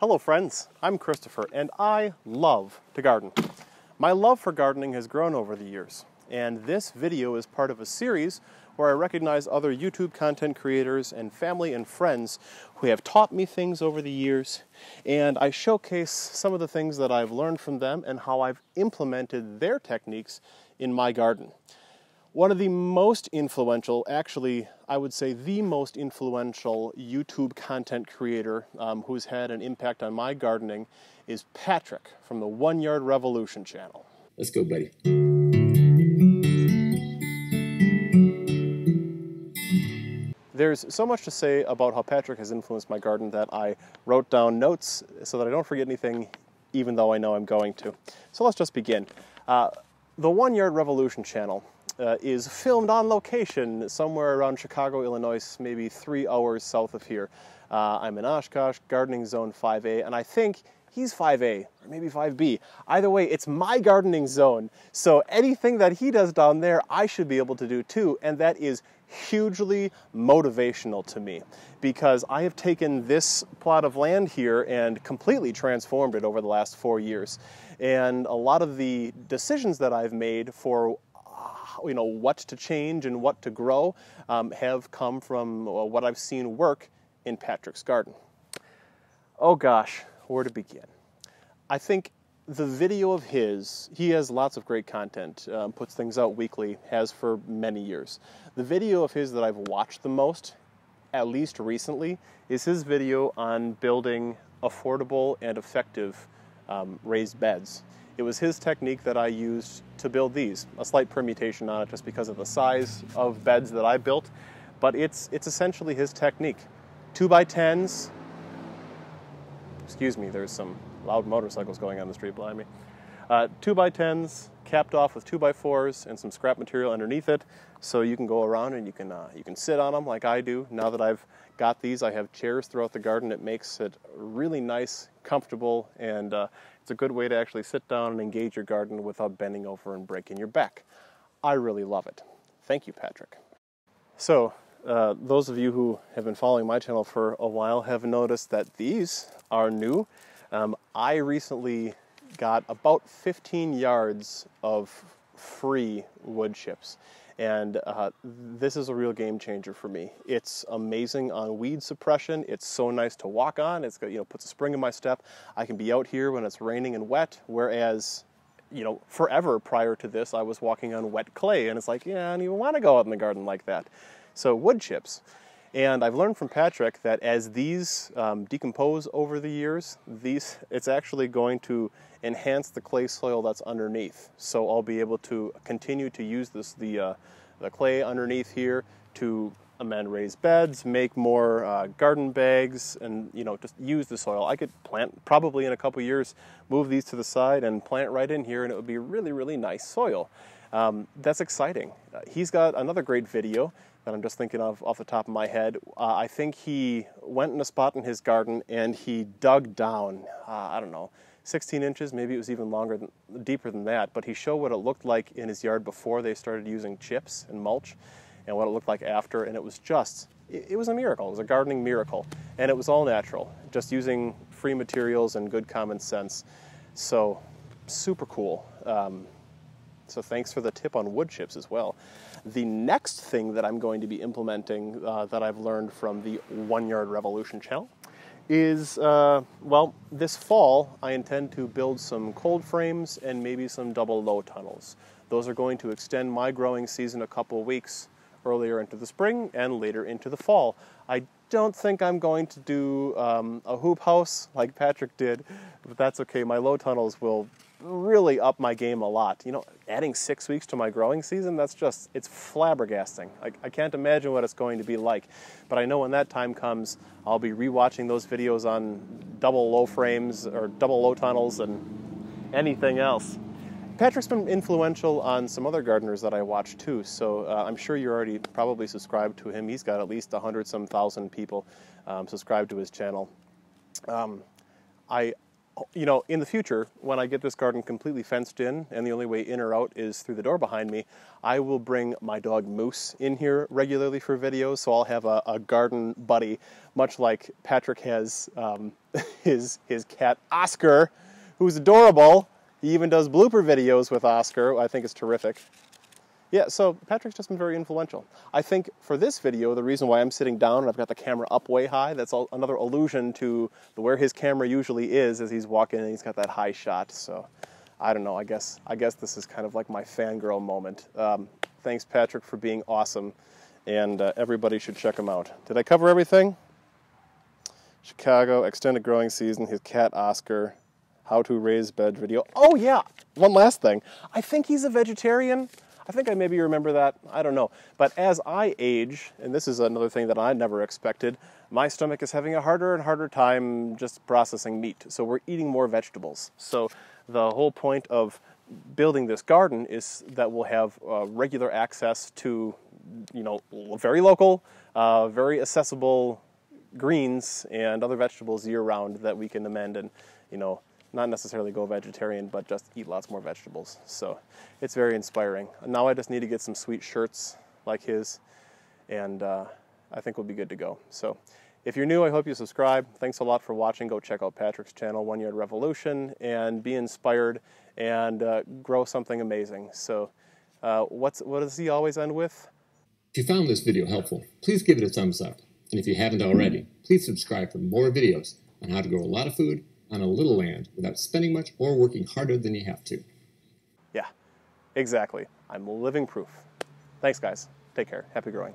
Hello, friends. I'm Kristopher, and I love to garden. My love for gardening has grown over the years, and this video is part of a series where I recognize other YouTube content creators and family and friends who have taught me things over the years, and I showcase some of the things that I've learned from them and how I've implemented their techniques in my garden. One of the most influential, actually, I would say the most influential YouTube content creator um, who's had an impact on my gardening is Patrick from the One Yard Revolution channel. Let's go, buddy. There's so much to say about how Patrick has influenced my garden that I wrote down notes so that I don't forget anything, even though I know I'm going to. So let's just begin. Uh, the One Yard Revolution channel uh, is filmed on location somewhere around Chicago, Illinois, maybe three hours south of here. Uh, I'm in Oshkosh, gardening zone 5A, and I think he's 5A or maybe 5B. Either way, it's my gardening zone. So anything that he does down there, I should be able to do too, and that is hugely motivational to me because I have taken this plot of land here and completely transformed it over the last four years. And a lot of the decisions that I've made for you know, what to change and what to grow um, have come from uh, what I've seen work in Patrick's garden. Oh gosh, where to begin? I think the video of his, he has lots of great content, um, puts things out weekly, has for many years. The video of his that I've watched the most, at least recently, is his video on building affordable and effective um, raised beds. It was his technique that I used to build these. A slight permutation on it just because of the size of beds that I built, but it's, it's essentially his technique. Two by tens, excuse me, there's some loud motorcycles going on the street behind me. Uh, two by tens, capped off with two by fours and some scrap material underneath it, so you can go around and you can uh, you can sit on them like I do. Now that I've got these, I have chairs throughout the garden. It makes it really nice, comfortable, and uh, it's a good way to actually sit down and engage your garden without bending over and breaking your back. I really love it. Thank you, Patrick. So, uh, those of you who have been following my channel for a while have noticed that these are new. Um, I recently got about 15 yards of free wood chips. And uh, this is a real game changer for me. It's amazing on weed suppression. It's so nice to walk on. It's got, you know, puts a spring in my step. I can be out here when it's raining and wet, whereas, you know, forever prior to this, I was walking on wet clay. And it's like, yeah, I don't even want to go out in the garden like that. So wood chips. And I've learned from Patrick that as these um, decompose over the years, these it's actually going to enhance the clay soil that's underneath. So I'll be able to continue to use this the uh, the clay underneath here to amend raised beds, make more uh, garden bags, and you know just use the soil. I could plant probably in a couple years, move these to the side and plant right in here, and it would be really really nice soil. Um, that's exciting. Uh, he's got another great video that I'm just thinking of off the top of my head. Uh, I think he went in a spot in his garden and he dug down, uh, I don't know, 16 inches, maybe it was even longer, than, deeper than that, but he showed what it looked like in his yard before they started using chips and mulch and what it looked like after, and it was just, it, it was a miracle. It was a gardening miracle, and it was all natural, just using free materials and good common sense. So, super cool. Um, so thanks for the tip on wood chips as well. The next thing that I'm going to be implementing uh, that I've learned from the One Yard Revolution channel is, uh, well, this fall I intend to build some cold frames and maybe some double low tunnels. Those are going to extend my growing season a couple weeks earlier into the spring and later into the fall. I don't think I'm going to do um, a hoop house like Patrick did, but that's okay. My low tunnels will really up my game a lot. You know, adding six weeks to my growing season, that's just, it's flabbergasting. I, I can't imagine what it's going to be like. But I know when that time comes, I'll be rewatching those videos on double low frames or double low tunnels and anything else. Patrick's been influential on some other gardeners that I watch too, so uh, I'm sure you're already probably subscribed to him. He's got at least 100 some thousand people um, subscribed to his channel. Um, I you know, in the future, when I get this garden completely fenced in and the only way in or out is through the door behind me, I will bring my dog Moose in here regularly for videos. So I'll have a, a garden buddy, much like Patrick has um, his, his cat Oscar, who's adorable. He even does blooper videos with Oscar. I think it's terrific. Yeah, so Patrick's just been very influential. I think for this video, the reason why I'm sitting down and I've got the camera up way high, that's another allusion to where his camera usually is as he's walking and he's got that high shot. So I don't know, I guess I guess this is kind of like my fangirl moment. Um, thanks, Patrick, for being awesome, and uh, everybody should check him out. Did I cover everything? Chicago, extended growing season, his cat Oscar, how to raise bed video. Oh yeah, one last thing. I think he's a vegetarian. I think I maybe remember that. I don't know. But as I age, and this is another thing that I never expected, my stomach is having a harder and harder time just processing meat. So we're eating more vegetables. So the whole point of building this garden is that we'll have uh, regular access to, you know, very local, uh, very accessible greens and other vegetables year round that we can amend and, you know, not necessarily go vegetarian, but just eat lots more vegetables. So it's very inspiring. Now I just need to get some sweet shirts like his, and uh, I think we'll be good to go. So if you're new, I hope you subscribe. Thanks a lot for watching. Go check out Patrick's channel, One Yard Revolution, and be inspired and uh, grow something amazing. So uh, what's, what does he always end with? If you found this video helpful, please give it a thumbs up. And if you haven't already, please subscribe for more videos on how to grow a lot of food on a little land without spending much or working harder than you have to. Yeah, exactly. I'm living proof. Thanks, guys. Take care. Happy growing.